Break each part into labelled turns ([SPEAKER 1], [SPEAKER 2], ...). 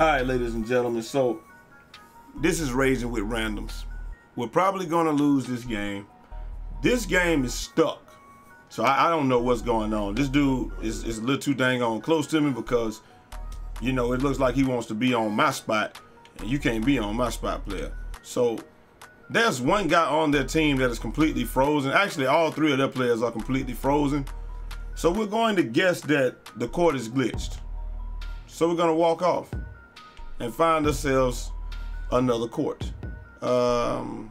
[SPEAKER 1] All right, ladies and gentlemen. So this is Raging with Randoms. We're probably going to lose this game. This game is stuck. So I, I, don't know what's going on. This dude is, is a little too dang on close to me because, you know, it looks like he wants to be on my spot. And you can't be on my spot, player. So there's one guy on their team that is completely frozen. Actually, all three of their players are completely frozen. So we're going to guess that the court is glitched. So we're going to walk off and find ourselves another court. Um,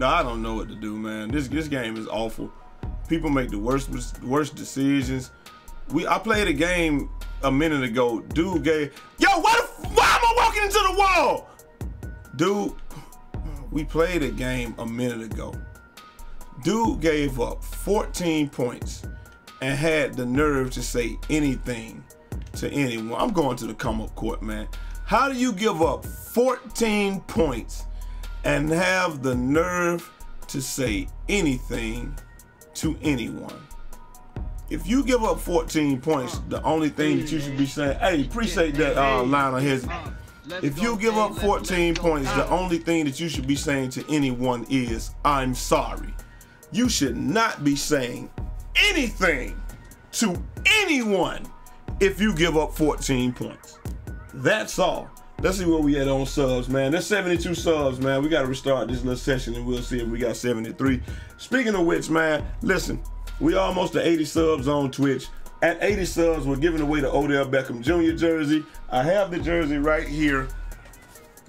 [SPEAKER 1] I don't know what to do, man. This this game is awful. People make the worst worst decisions. We I played a game a minute ago. Dude gave yo, why why am I walking into the wall? Dude, we played a game a minute ago. Dude gave up 14 points and had the nerve to say anything to anyone. I'm going to the come up court, man. How do you give up 14 points and have the nerve to say anything to anyone? If you give up 14 points, the only thing that you should be saying, hey, appreciate that uh, line of his. If you give up 14 points, the only thing that you should be saying to anyone is, I'm sorry. You should not be saying anything to anyone if you give up 14 points. That's all. Let's see what we had on subs, man. There's 72 subs, man. We got to restart this little session and we'll see if we got 73. Speaking of which, man, listen, we almost to 80 subs on Twitch. At 80 subs, we're giving away the Odell Beckham Jr. jersey. I have the jersey right here.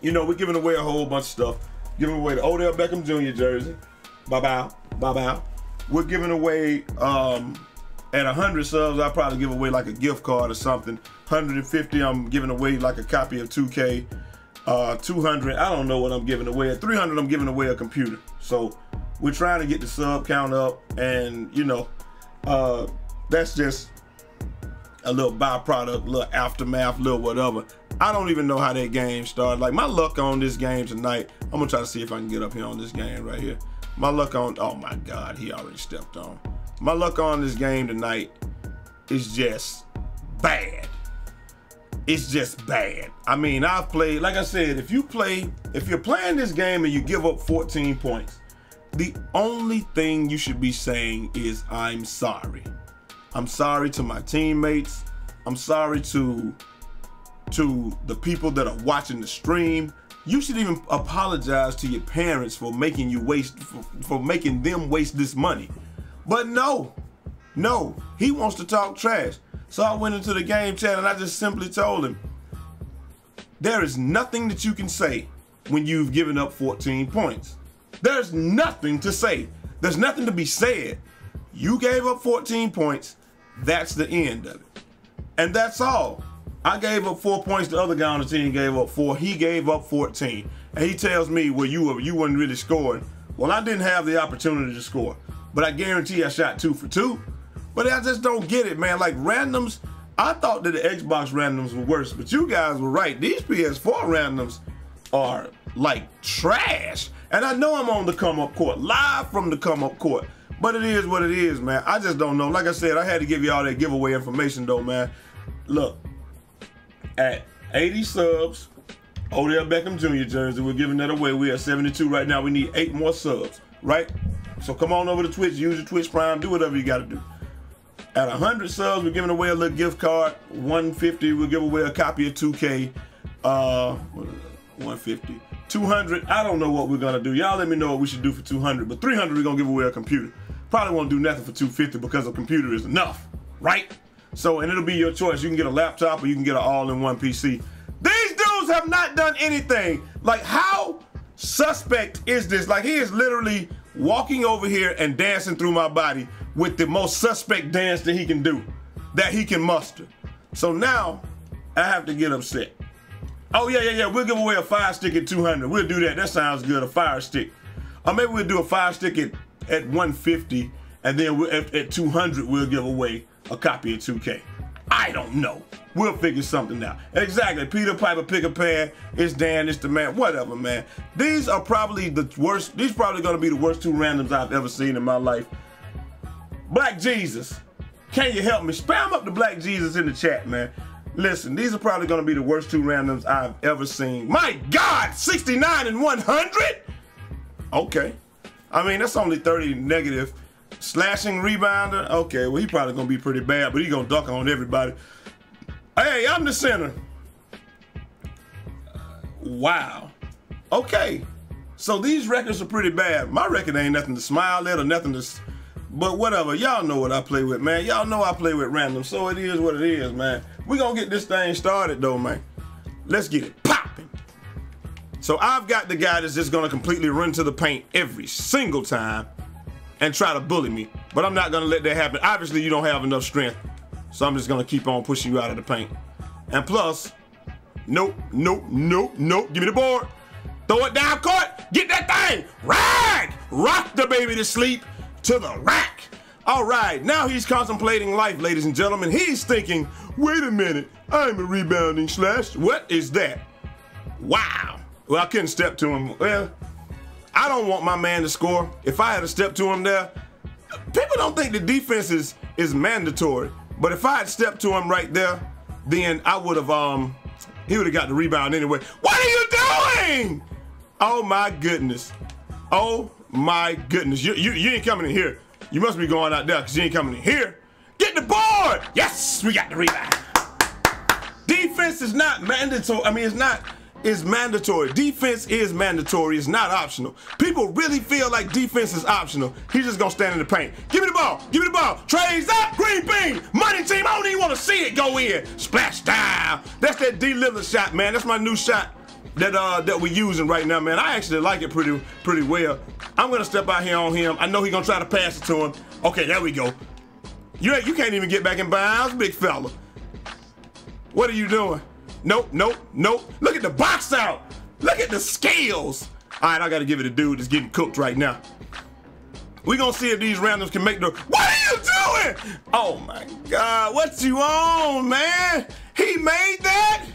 [SPEAKER 1] You know, we're giving away a whole bunch of stuff. Giving away the Odell Beckham Jr. jersey. Bye-bye. Bye-bye. We're giving away um, at 100 subs, I'll probably give away like a gift card or something. 150, I'm giving away like a copy of 2K. Uh, 200, I don't know what I'm giving away. At 300, I'm giving away a computer. So we're trying to get the sub count up, and you know, uh, that's just a little byproduct, little aftermath, little whatever. I don't even know how that game started. Like my luck on this game tonight, I'm gonna try to see if I can get up here on this game right here. My luck on, oh my God, he already stepped on my luck on this game tonight is just bad. It's just bad. I mean, I've played, like I said, if you play, if you're playing this game and you give up 14 points, the only thing you should be saying is, I'm sorry. I'm sorry to my teammates. I'm sorry to to the people that are watching the stream. You should even apologize to your parents for making you waste for, for making them waste this money. But no, no, he wants to talk trash. So I went into the game chat and I just simply told him, there is nothing that you can say when you've given up 14 points. There's nothing to say. There's nothing to be said. You gave up 14 points. That's the end of it. And that's all. I gave up four points. The other guy on the team gave up four. He gave up 14. And he tells me, well, you, were, you weren't really scoring. Well, I didn't have the opportunity to score but I guarantee I shot two for two. But I just don't get it, man. Like randoms, I thought that the Xbox randoms were worse, but you guys were right. These PS4 randoms are like trash. And I know I'm on the come up court, live from the come up court. But it is what it is, man. I just don't know. Like I said, I had to give you all that giveaway information though, man. Look, at 80 subs, Odell Beckham Jr. jersey, we're giving that away. We're 72 right now. We need eight more subs, right? So come on over to Twitch, use your Twitch Prime, do whatever you got to do. At 100 subs, we're giving away a little gift card. 150, we'll give away a copy of 2K. Uh, 150. 200, I don't know what we're going to do. Y'all let me know what we should do for 200. But 300, we're going to give away a computer. Probably won't do nothing for 250 because a computer is enough, right? So, and it'll be your choice. You can get a laptop or you can get an all-in-one PC. These dudes have not done anything. Like, how suspect is this? Like, he is literally walking over here and dancing through my body with the most suspect dance that he can do, that he can muster. So now I have to get upset. Oh yeah, yeah, yeah, we'll give away a fire stick at 200. We'll do that, that sounds good, a fire stick. Or maybe we'll do a fire stick at, at 150 and then at, at 200 we'll give away a copy of 2K. I don't know. We'll figure something out. Exactly. Peter Piper, pick a pan. It's Dan, it's the man. Whatever, man. These are probably the worst. These probably going to be the worst two randoms I've ever seen in my life. Black Jesus. Can you help me? Spam up the Black Jesus in the chat, man. Listen, these are probably going to be the worst two randoms I've ever seen. My God, 69 and 100? Okay. I mean, that's only 30 negative. Slashing rebounder? Okay, well, he probably going to be pretty bad, but he going to duck on everybody. Hey, I'm the center. Wow. Okay. So these records are pretty bad. My record ain't nothing to smile at or nothing to but whatever, y'all know what I play with, man. Y'all know I play with random, so it is what it is, man. We gonna get this thing started though, man. Let's get it popping. So I've got the guy that's just gonna completely run to the paint every single time and try to bully me. But I'm not gonna let that happen. Obviously, you don't have enough strength. So I'm just gonna keep on pushing you out of the paint. And plus, nope, nope, nope, nope. Give me the board. Throw it down court. Get that thing. Rag! Rock the baby to sleep to the rack. All right, now he's contemplating life, ladies and gentlemen. He's thinking, wait a minute, I'm a rebounding slash. What is that? Wow. Well, I couldn't step to him. Well, I don't want my man to score. If I had to step to him there, people don't think the defense is, is mandatory. But if I had stepped to him right there, then I would have, um, he would have got the rebound anyway. What are you doing? Oh my goodness. Oh my goodness. You, you, you ain't coming in here. You must be going out there because you ain't coming in here. Get the board! Yes, we got the rebound. Defense is not mandatory. I mean, it's not is mandatory. Defense is mandatory. It's not optional. People really feel like defense is optional. He's just gonna stand in the paint. Give me the ball. Give me the ball. Trades up. Green bean. Money team. I don't even want to see it go in. Splash down. That's that D Lillard shot, man. That's my new shot that uh that we're using right now, man. I actually like it pretty pretty well. I'm gonna step out here on him. I know he's gonna try to pass it to him. Okay, there we go. You you can't even get back in bounds, big fella. What are you doing? Nope, nope, nope. Look at the box out. Look at the scales. All right, I gotta give it a dude that's getting cooked right now. We gonna see if these randoms can make the. What are you doing? Oh my God, what you on, man? He made that.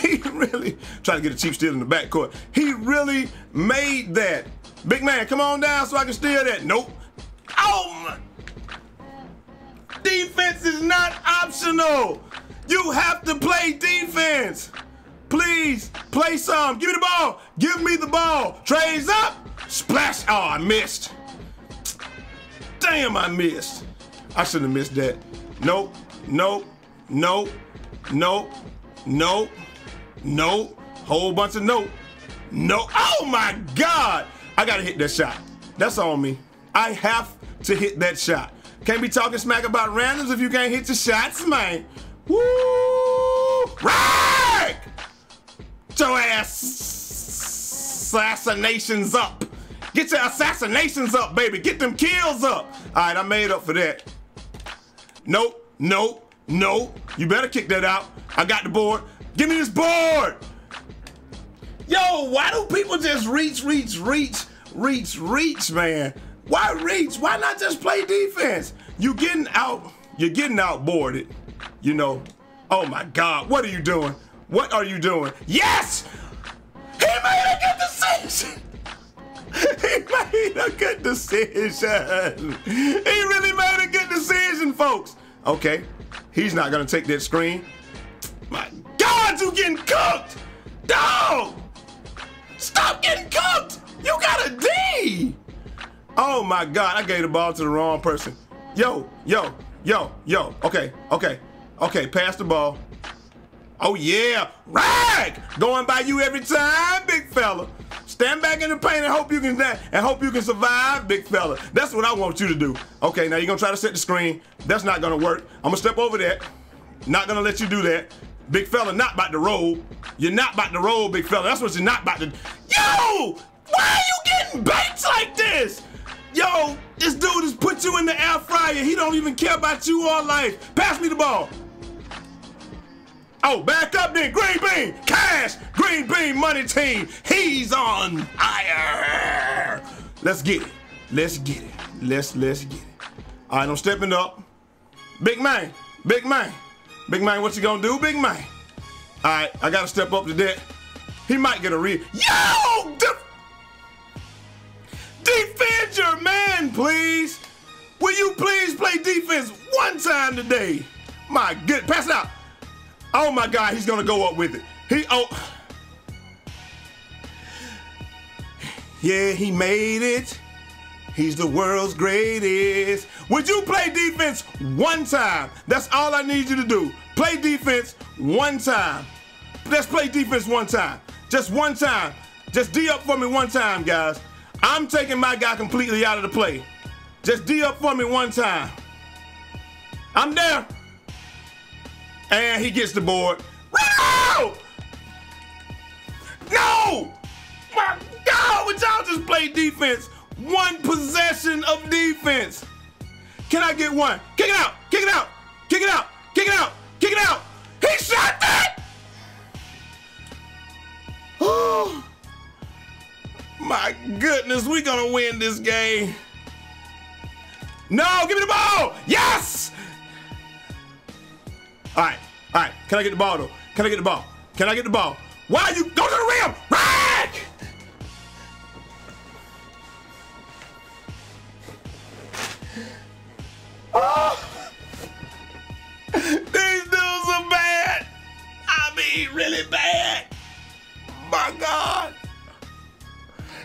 [SPEAKER 1] He really trying to get a cheap steal in the backcourt. He really made that. Big man, come on down so I can steal that. Nope. Oh my. Defense is not optional. You have to play defense. Please, play some. Give me the ball. Give me the ball. Trades up. Splash. Oh, I missed. Damn, I missed. I shouldn't have missed that. Nope, nope, nope, nope, nope. No. Whole bunch of nope. No. Oh my God. I gotta hit that shot. That's on me. I have to hit that shot. Can't be talking smack about randoms if you can't hit your shots, man. Woo! Rag! Your ass assassinations up. Get your assassinations up, baby. Get them kills up. All right, I made up for that. Nope, nope, nope. You better kick that out. I got the board. Give me this board. Yo, why do people just reach, reach, reach, reach, reach, man? Why reach? Why not just play defense? You getting out, you're getting outboarded, you know. Oh my God, what are you doing? What are you doing? Yes! He made a good decision! he made a good decision. He really made a good decision, folks. Okay, he's not gonna take that screen. My God, you getting cooked! Dog! Stop getting cooked! You got a D! Oh my God, I gave the ball to the wrong person. Yo, yo, yo, yo. Okay, okay, okay, pass the ball. Oh yeah, rag! Going by you every time, big fella. Stand back in the paint and hope you can that and hope you can survive, big fella. That's what I want you to do. Okay, now you're gonna try to set the screen. That's not gonna work. I'm gonna step over that. Not gonna let you do that. Big fella not about to roll. You're not about to roll, big fella. That's what you're not about to. Yo! Why are you getting baked like this? Yo, this dude has put you in the air fryer. He don't even care about you all life. Pass me the ball. Oh, back up then. Green Bean, cash, Green Bean money team. He's on fire. Let's get it. Let's get it. Let's let's get it. All right, I'm stepping up. Big man, big man. Big man, what you gonna do, big man? All right, I gotta step up to that. He might get a read. Yo! De defend your man, please. Will you please play defense? one time today. My good, pass it out. Oh my God, he's gonna go up with it. He oh. Yeah, he made it. He's the world's greatest. Would you play defense one time? That's all I need you to do. Play defense one time. Let's play defense one time. Just one time. Just D up for me one time, guys. I'm taking my guy completely out of the play. Just D up for me one time. I'm there. And he gets the board. No! No! My God, would y'all just play defense? One possession of defense. Can I get one? Kick it out! Kick it out! Kick it out! Kick it out! Kick it out! He shot that! Oh my goodness, we gonna win this game. No, give me the ball! Yes! All right, all right. Can I get the ball though? Can I get the ball? Can I get the ball? Why are you go to the rim? Rack! Oh! These dudes are bad. I mean, really bad. My God.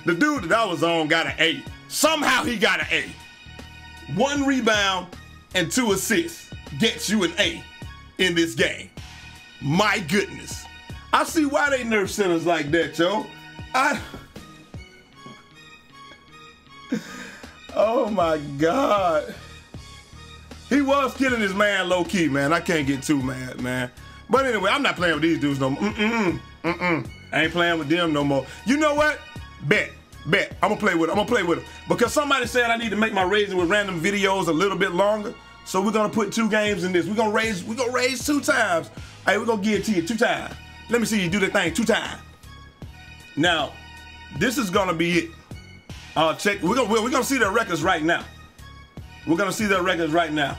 [SPEAKER 1] The dude that I was on got an A. Somehow he got an A. One rebound and two assists gets you an A in this game. My goodness. I see why they nerf centers like that, yo. I. Oh my God. He was killing his man low key, man. I can't get too mad, man. But anyway, I'm not playing with these dudes no more. Mm-mm. Mm-mm. I ain't playing with them no more. You know what? Bet. Bet. I'm gonna play with them. I'm gonna play with them. Because somebody said I need to make my raging with random videos a little bit longer. So we're gonna put two games in this. We're gonna raise, we're gonna raise two times. Hey, we're gonna give it to you two times. Let me see you do the thing two times. Now, this is gonna be it. Uh, check. We're gonna we're gonna see their records right now. We're gonna see their records right now.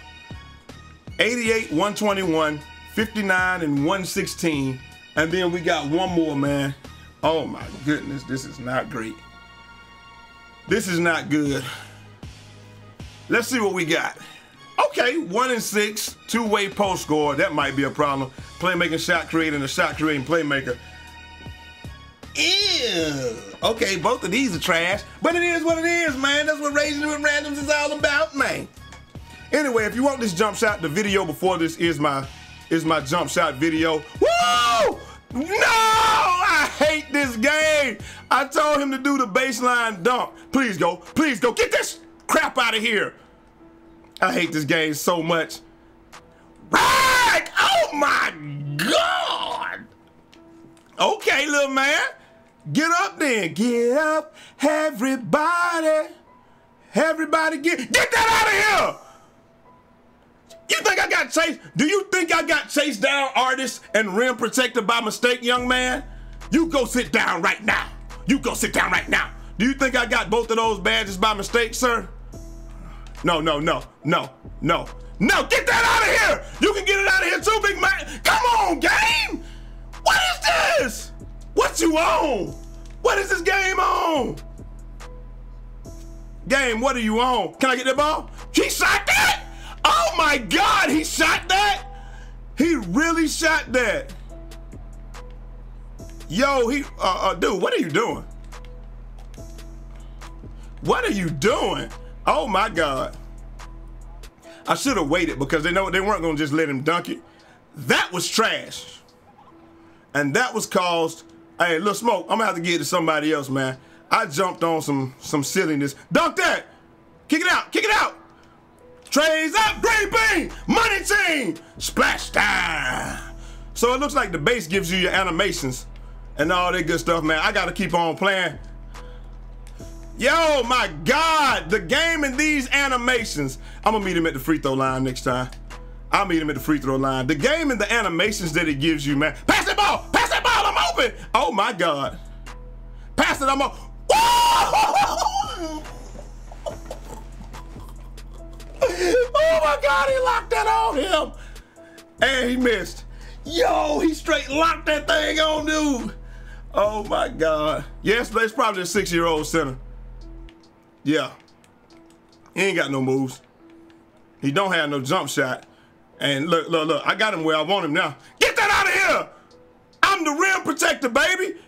[SPEAKER 1] 88, 121, 59, and 116. And then we got one more, man. Oh my goodness, this is not great. This is not good. Let's see what we got. Okay, one and six, two-way post score. That might be a problem. Playmaking, shot creating, a shot creating playmaker. Ew. Okay, both of these are trash, but it is what it is, man. That's what raging with randoms is all about, man. Anyway, if you want this jump shot, the video before this is my is my jump shot video. Woo! No! I hate this game. I told him to do the baseline dunk. Please go. Please go. Get this crap out of here. I hate this game so much. Right! Oh my God! Okay, little man. Get up then. Get up, everybody. Everybody get get that out of here! You think I got chased? Do you think I got chased down artist and rim protector by mistake, young man? You go sit down right now. You go sit down right now. Do you think I got both of those badges by mistake, sir? No, no, no, no, no. No, get that out of here! You can get it out of here too, big man. Come on, game! What is this? What you on? What is this game on? Game, what are you on? Can I get that ball? He shot that? Oh my God, he shot that? He really shot that. Yo, he, uh, uh, dude, what are you doing? What are you doing? Oh my God. I should have waited because they know they weren't gonna just let him dunk it. That was trash. And that was caused, hey, look, Smoke, I'm gonna have to get it to somebody else, man. I jumped on some some silliness. Dunk that! Kick it out, kick it out! Trays up, green bean, money team, splash time. So it looks like the base gives you your animations and all that good stuff, man. I gotta keep on playing. Yo, my God, the game and these animations. I'm gonna meet him at the free throw line next time. I'll meet him at the free throw line. The game and the animations that it gives you, man. Pass that ball, pass that ball, I'm open. Oh my God. Pass it, I'm open. Oh my God, he locked that on him. And he missed. Yo, he straight locked that thing on, dude. Oh my God. Yes, it's probably a six-year-old center. Yeah. He ain't got no moves. He don't have no jump shot. And look, look, look, I got him where I want him now. Get that out of here! I'm the rim protector, baby.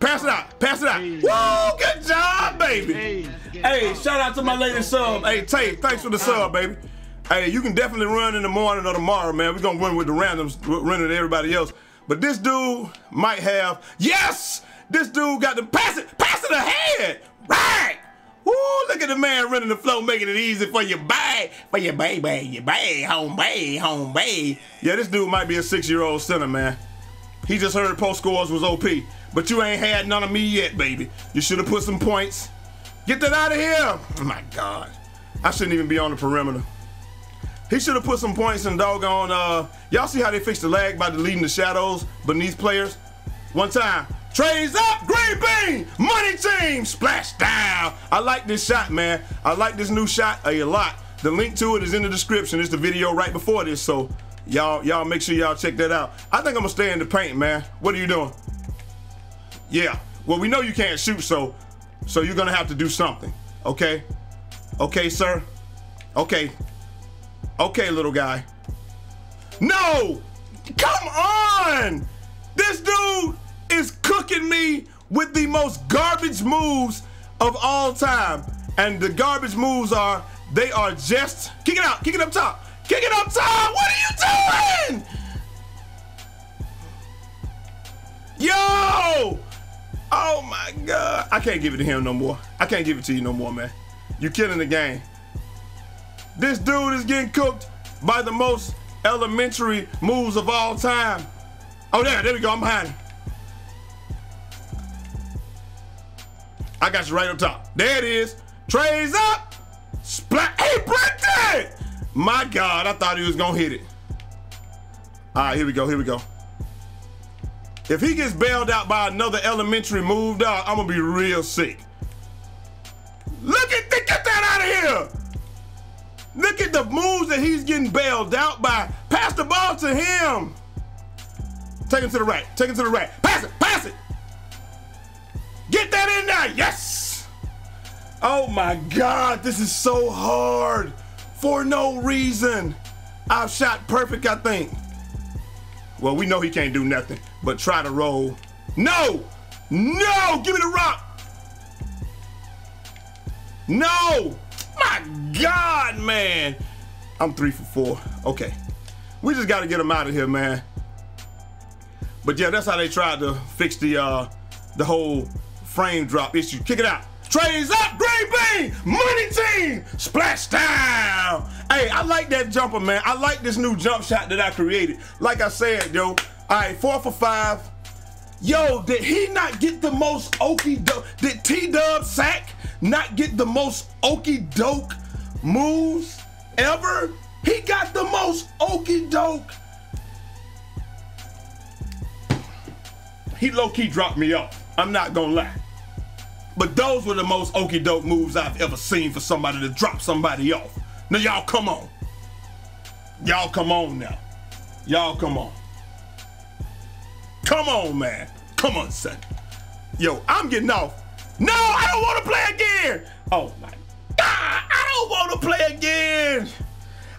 [SPEAKER 1] Pass it out. Pass it out. Hey. Woo! Good job, baby. Hey, hey shout out to my latest sub. Hey, Tay, thanks for the sub, baby. Hey, you can definitely run in the morning or tomorrow, man. We're gonna run with the randoms, run with everybody else. But this dude might have, yes! This dude got the pass it, pass it ahead. Right! Woo, look at the man running the flow, making it easy for your baby, for your baby, your baby, home baby, home baby. Yeah, this dude might be a six-year-old center, man. He just heard post scores was OP. But you ain't had none of me yet, baby. You should have put some points. Get that out of here. Oh my God. I shouldn't even be on the perimeter. He should have put some points in doggone, uh, y'all see how they fixed the lag by deleting the shadows beneath players? One time, Trades up, green bean, money team, splash down. I like this shot, man. I like this new shot a lot. The link to it is in the description. It's the video right before this, so y'all y'all make sure y'all check that out. I think I'm gonna stay in the paint, man. What are you doing? Yeah. Well, we know you can't shoot, so so you're gonna have to do something. Okay? Okay, sir? Okay. Okay, little guy. No! Come on! This dude is cooking me with the most garbage moves of all time. And the garbage moves are, they are just, kick it out, kick it up top, kick it up top, what are you doing? Yo! Oh my God. I can't give it to him no more. I can't give it to you no more, man. You're killing the game. This dude is getting cooked by the most elementary moves of all time. Oh, there, there we go. I'm behind him. I got you right up top. There it is. Trays up. Splat. Hey, Brenton! My God, I thought he was going to hit it. All right, here we go. Here we go. If he gets bailed out by another elementary move, dog, I'm going to be real sick. Look at, get that out of here. Look at the moves that he's getting bailed out by. Pass the ball to him. Take him to the right. Take him to the right. Pass it. Pass it. Get that in there. Yes. Oh my God. This is so hard for no reason. I've shot perfect, I think. Well, we know he can't do nothing but try to roll. No. No. Give me the rock. No. My God, man. I'm three for four. Okay. We just got to get him out of here, man. But yeah, that's how they tried to fix the uh, the whole frame drop issue. Kick it out. Trays up, green bean, money team, splash down. Hey, I like that jumper, man. I like this new jump shot that I created. Like I said, yo, all right, four for five. Yo, did he not get the most okey doke? Did T Dub Sack not get the most okey doke moves ever? He got the most okey doke. He low key dropped me off. I'm not gonna lie. But those were the most okey doke moves I've ever seen for somebody to drop somebody off. Now y'all come on. Y'all come on now. Y'all come on. Come on, man. Come on, son. Yo, I'm getting off. No, I don't want to play again. Oh my God, I don't want to play again.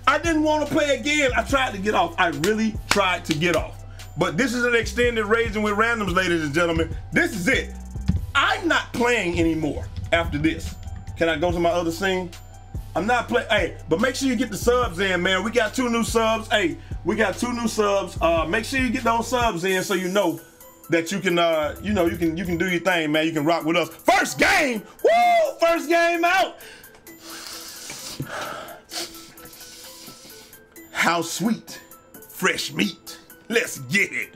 [SPEAKER 1] I didn't want to play again. I tried to get off. I really tried to get off. But this is an extended raging with Randoms, ladies and gentlemen. This is it. I'm not playing anymore after this. Can I go to my other scene? I'm not playing. Hey, but make sure you get the subs in, man. We got two new subs. Hey, we got two new subs. Uh, make sure you get those subs in so you know that you can, uh, you know, you can you can do your thing, man. You can rock with us. First game, woo! First game out. How sweet, fresh meat. Let's get it.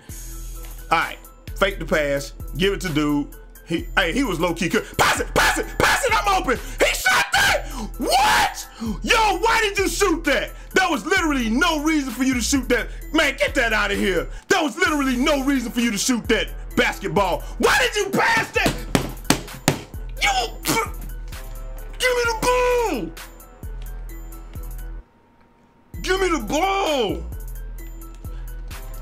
[SPEAKER 1] All right, fake the pass, give it to dude. He, hey, he was low key. Pass it, pass it, pass it. I'm open. He shot that. What? Yo, why did you shoot that? There was literally no reason for you to shoot that. Man, get that out of here. There was literally no reason for you to shoot that basketball. Why did you pass that? You, give me the ball. Give me the ball.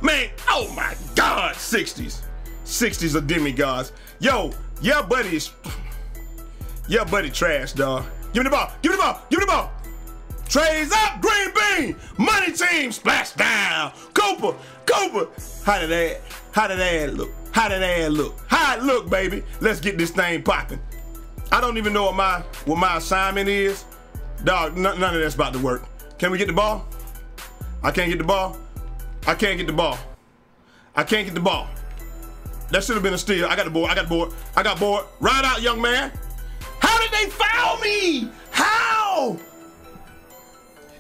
[SPEAKER 1] Man, oh my God, 60s. 60s are demigods. Yo, yeah, buddy is. Yeah, buddy trash, dog. Give me the ball. Give me the ball. Give me the ball. Trays up, green bean. Money team, splash down. Cooper, Cooper. How did that, how did that look? How did that look? How it look, baby? Let's get this thing popping. I don't even know what my what my assignment is. Dog, none of that's about to work. Can we get the ball? I can't get the ball. I can't get the ball. I can't get the ball. That should have been a steal. I got the board. I got the board. I got board. Ride out, young man. How did they foul me? How?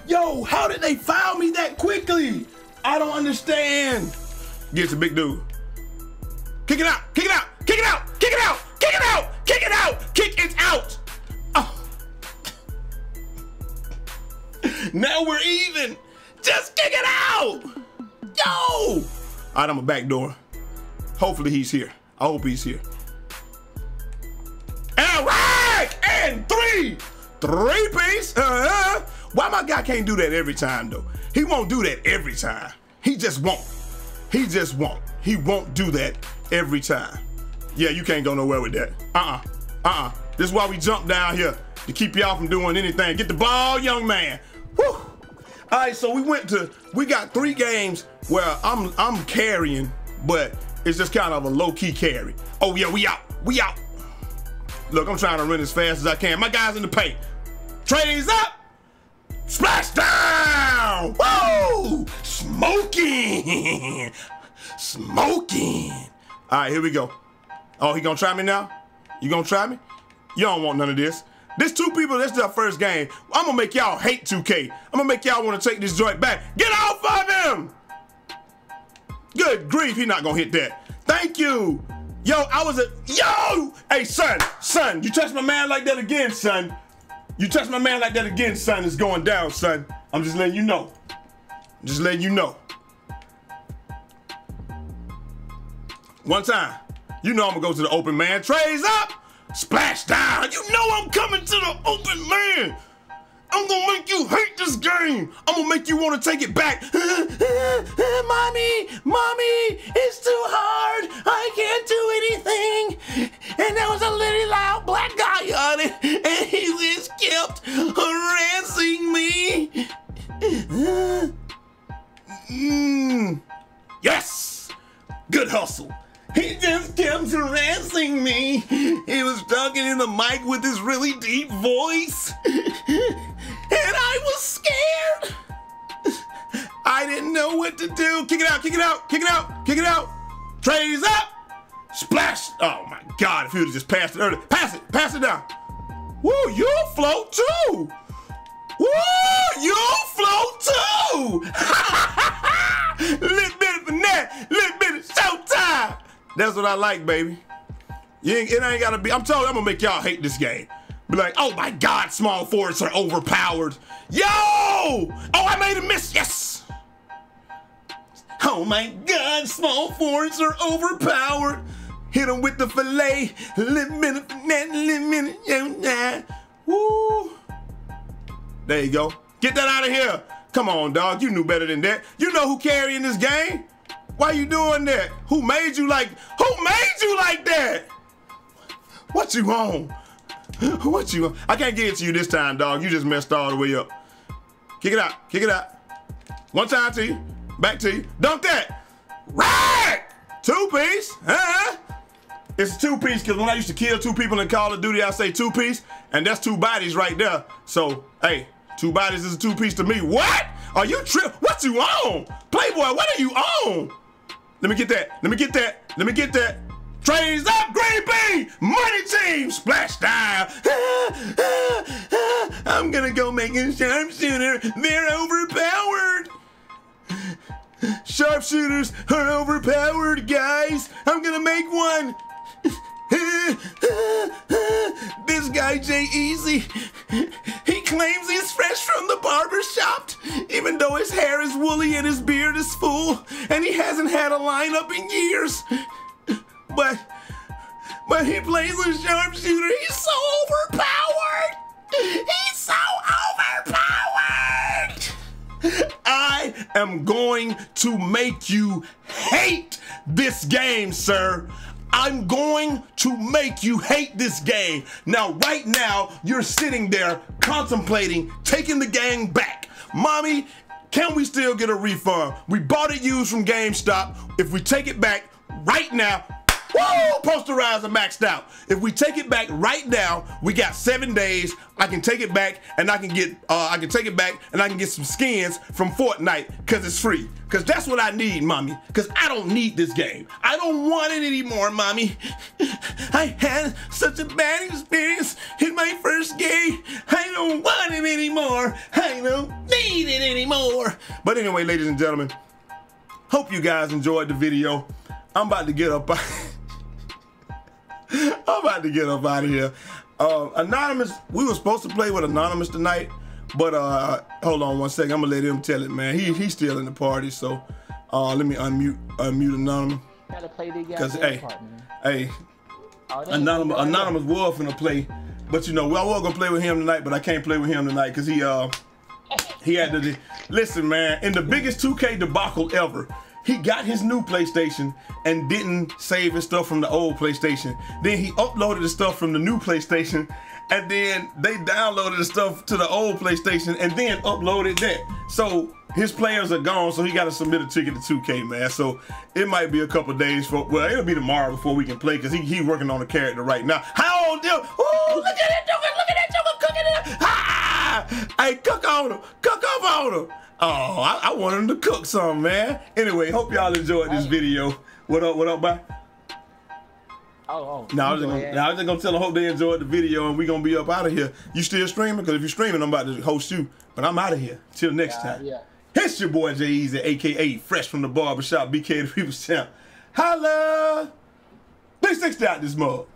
[SPEAKER 1] Yo, how did they foul me that quickly? I don't understand. Gets a big dude. Kick it out. Kick it out. Kick it out. Kick it out. Kick it out. Kick it out. Kick it out. Oh. now we're even. Just kick it out. Yo. All right, I'm a back door. Hopefully he's here. I hope he's here. And and three. Three piece. Uh-huh. Why my guy can't do that every time though? He won't do that every time. He just won't. He just won't. He won't do that every time. Yeah, you can't go nowhere with that. Uh-uh. Uh-uh. This is why we jump down here to keep y'all from doing anything. Get the ball, young man. Whew. All right, so we went to we got three games where I'm I'm carrying, but it's just kind of a low-key carry. Oh yeah, we out. We out. Look, I'm trying to run as fast as I can. My guy's in the paint. Trays up. Splash down! Whoa. Smoking! Smoking! All right, here we go. Oh, he gonna try me now? You gonna try me? You don't want none of this. This two people, this is our first game. I'm gonna make y'all hate 2K. I'm gonna make y'all wanna take this joint back. Get off of him! Good grief, he not gonna hit that. Thank you. Yo, I was a, yo! Hey, son, son, you touch my man like that again, son. You touch my man like that again, son, it's going down, son. I'm just letting you know. I'm just letting you know. One time. You know I'm gonna go to the open man. Trays up, splash down. You know I'm coming to the open man. I'm gonna make you hate this game. I'm gonna make you wanna take it back. mommy, mommy, it's too hard. I can't do anything. And there was a little loud black guy on it, and he just kept harassing me. mm. Yes, good hustle. He just kept harassing me. He was talking in the mic with his really deep voice. Know what to do. Kick it out, kick it out, kick it out, kick it out. Trays up. Splash. Oh my God, if you would have just passed it earlier. Pass it, pass it down. Woo, you float too. Woo, you float too. little bit of finesse, little bit of showtime. That's what I like, baby. You ain't, it ain't gotta be. I'm telling you, I'm gonna make y'all hate this game. Be like, oh my God, small forwards are overpowered. Yo! Oh, I made a miss. Yes. Oh my God, small forwards are overpowered. Hit them with the fillet. Little minute, little minute, Woo. There you go. Get that out of here. Come on, dog. You knew better than that. You know who carrying this game. Why you doing that? Who made you like, who made you like that? What you on? what you? On? I can't get it to you this time, dog. You just messed all the way up. Kick it out. Kick it out. One time to you. Back to you. Dunk that. Right. Two piece. Huh? It's two piece because when I used to kill two people in Call of Duty, I say two piece, and that's two bodies right there. So, hey, two bodies is a two piece to me. What? Are you trip? What you on? Playboy, what are you on? Let me get that. Let me get that. Let me get that. Trays up, Green Bean! Money team! Splash down! I'm gonna go make a sharpshooter. They're overpowered! Sharpshooters are overpowered, guys! I'm gonna make one! this guy, Jai Eazy, he claims he's fresh from the barber shop, even though his hair is woolly and his beard is full, and he hasn't had a lineup in years but but he plays a sharpshooter. He's so overpowered. He's so overpowered. Am going to make you hate this game, sir. I'm going to make you hate this game. Now, right now, you're sitting there contemplating taking the game back. Mommy, can we still get a refund? We bought it used from GameStop. If we take it back right now, Woo! Posterizer maxed out. If we take it back right now, we got seven days. I can take it back and I can get uh, I can take it back and I can get some skins from Fortnite because it's free. Cause that's what I need, mommy. Cause I don't need this game. I don't want it anymore, mommy. I had such a bad experience in my first game. I don't want it anymore. I don't need it anymore. But anyway, ladies and gentlemen, hope you guys enjoyed the video. I'm about to get up. I'm about to get up out of here. Uh, Anonymous, we were supposed to play with Anonymous tonight, but uh, hold on one second. I'm gonna let him tell it, man. He he's still in the party, so uh, let me unmute unmute Anonymous.
[SPEAKER 2] Gotta play the
[SPEAKER 1] Cause hey, part, hey, oh, Anonymous Anonymous was finna play, but you know, well, I was gonna play with him tonight, but I can't play with him tonight because he uh he had to listen, man. In the biggest 2K debacle ever he got his new PlayStation and didn't save his stuff from the old PlayStation. Then he uploaded the stuff from the new PlayStation and then they downloaded the stuff to the old PlayStation and then uploaded that. So his players are gone, so he got to submit a ticket to 2K, man. So it might be a couple days for, well, it'll be tomorrow before we can play because he, he working on a character right now. How old, dude? Ooh, look at that joker, look at that joker cooking it. Ah! Hey, cook on him, cook up on him. Oh, I, I want him to cook some, man. Anyway, hope y'all enjoyed this video. What up, what up, bye?
[SPEAKER 2] Oh,
[SPEAKER 1] oh. Now I was just gonna, now I was just gonna tell them hope they enjoyed the video and we gonna be up out of here. You still streaming? Because if you're streaming, I'm about to host you. But I'm out of here. Till next
[SPEAKER 2] yeah,
[SPEAKER 1] time.
[SPEAKER 2] Yeah.
[SPEAKER 1] It's your boy Jai Eazy, aka Fresh from the Barbershop, BK the People's Champ. Holla! Big six out this mug.